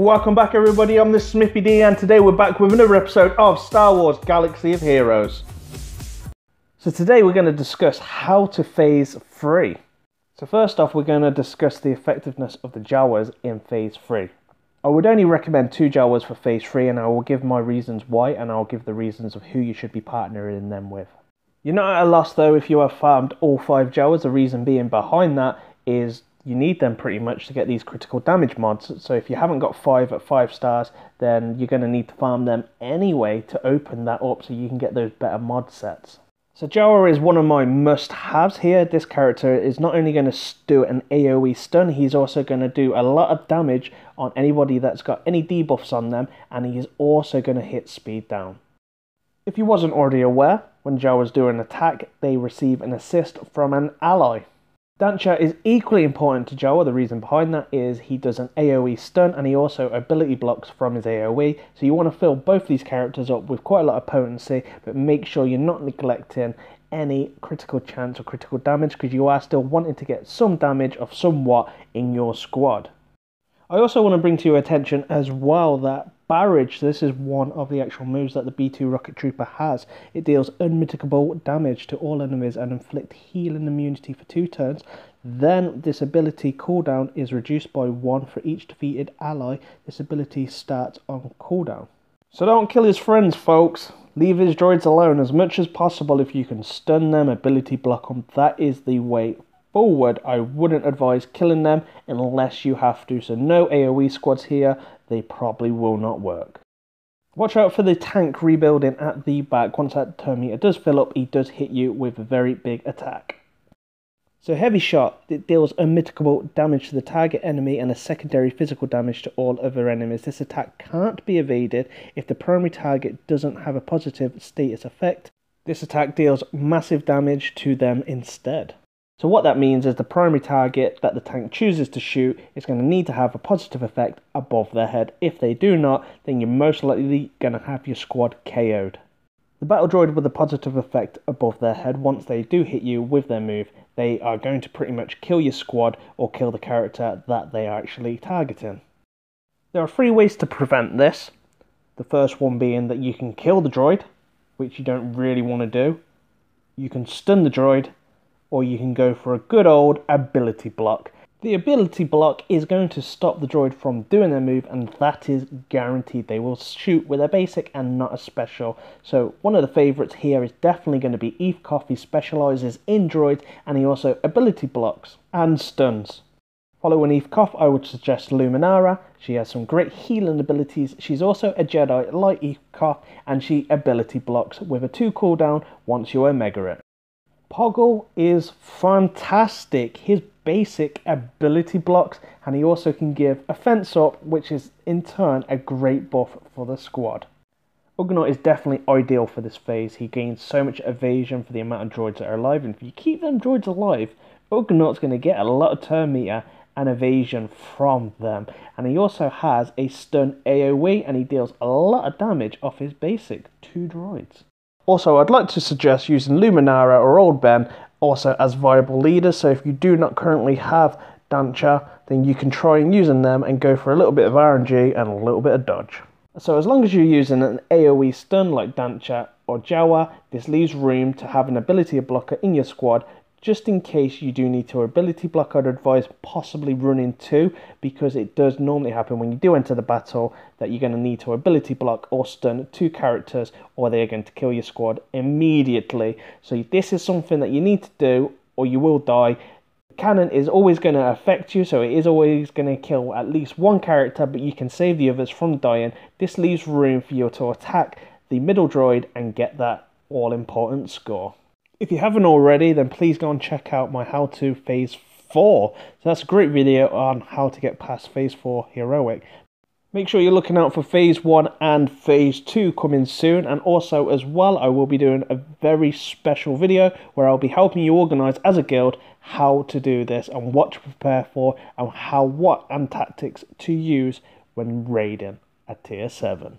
Welcome back, everybody. I'm the Smithie D, and today we're back with another episode of Star Wars Galaxy of Heroes. So, today we're going to discuss how to phase 3. So, first off, we're going to discuss the effectiveness of the Jawas in phase 3. I would only recommend two Jawas for phase 3, and I will give my reasons why, and I'll give the reasons of who you should be partnering them with. You're not at a loss though if you have farmed all five Jawas. The reason being behind that is you need them pretty much to get these critical damage mods. So if you haven't got five at five stars, then you're going to need to farm them anyway to open that up so you can get those better mod sets. So Jawa is one of my must-haves here. This character is not only going to do an AoE stun, he's also going to do a lot of damage on anybody that's got any debuffs on them, and he is also going to hit speed down. If you wasn't already aware, when Jawas do an attack, they receive an assist from an ally. Dathcha is equally important to Jawa. The reason behind that is he does an AoE stun and he also ability blocks from his AoE. So you want to fill both these characters up with quite a lot of potency, but make sure you're not neglecting any critical chance or critical damage because you are still wanting to get some damage of somewhat in your squad. I also want to bring to your attention as well that Barrage, this is one of the actual moves that the B2 Rocket Trooper has. It deals unmitigable damage to all enemies and inflict healing immunity for two turns. Then this ability cooldown is reduced by one for each defeated ally. This ability starts on cooldown. So don't kill his friends, folks. Leave his droids alone as much as possible if you can stun them, ability block them. That is the way forward. I wouldn't advise killing them unless you have to. So no AoE squads here. They probably will not work. Watch out for the tank rebuilding at the back. Once that meter does fill up, he does hit you with a very big attack. So heavy shot, it deals unmitigable damage to the target enemy and a secondary physical damage to all other enemies. This attack can't be evaded if the primary target doesn't have a positive status effect. This attack deals massive damage to them instead. So what that means is the primary target that the tank chooses to shoot is going to need to have a positive effect above their head. If they do not, then you're most likely going to have your squad KO'd. The battle droid with a positive effect above their head, once they do hit you with their move, they are going to pretty much kill your squad or kill the character that they are actually targeting. There are three ways to prevent this. The first one being that you can kill the droid, which you don't really want to do. You can stun the droid, or you can go for a good old ability block. The ability block is going to stop the droid from doing their move, and that is guaranteed. They will shoot with a basic and not a special. So, one of the favourites here is definitely going to be Eeth Koth, specialises in droids, and he also ability blocks and stuns. Following Eeth Koth, I would suggest Luminara. She has some great healing abilities. She's also a Jedi like Eeth Koth, and she ability blocks with a 2 cooldown once you Omega it. Poggle is fantastic. His basic ability blocks, and he also can give a fence up, which is in turn a great buff for the squad. Ugnaught is definitely ideal for this phase. He gains so much evasion for the amount of droids that are alive, and if you keep them droids alive, Ugnaught's going to get a lot of turn meter and evasion from them. And he also has a stun AoE, and he deals a lot of damage off his basic two droids. Also, I'd like to suggest using Luminara or Old Ben also as viable leaders. So if you do not currently have Dathcha, then you can try and using them and go for a little bit of RNG and a little bit of dodge. So as long as you're using an AoE stun like Dathcha or Jawa, this leaves room to have an ability blocker in your squad just in case you do need to ability block, I'd advise possibly running two because it does normally happen when you do enter the battle that you're going to need to ability block or stun two characters or they are going to kill your squad immediately. So this is something that you need to do or you will die. cannon is always going to affect you, so it is always going to kill at least one character, but you can save the others from dying. This leaves room for you to attack the middle droid and get that all important score. If you haven't already, then please go and check out my how to phase 4. So that's a great video on how to get past phase 4 heroic. Make sure you're looking out for phase 1 and phase 2 coming soon and also as well I will be doing a very special video where I'll be helping you organise as a guild how to do this and what to prepare for and how what and tactics to use when raiding at tier 7.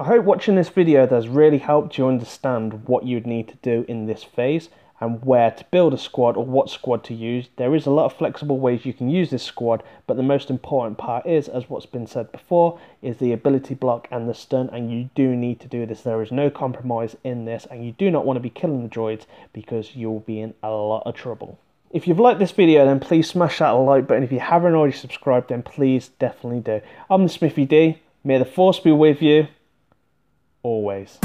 I hope watching this video has really helped you understand what you'd need to do in this phase and where to build a squad or what squad to use. There is a lot of flexible ways you can use this squad, but the most important part is, as what's been said before, is the ability block and the stun, and you do need to do this. There is no compromise in this, and you do not want to be killing the droids because you'll be in a lot of trouble. If you've liked this video, then please smash that like button. If you haven't already subscribed, then please definitely do. I'm the Smithie D. May the Force be with you always.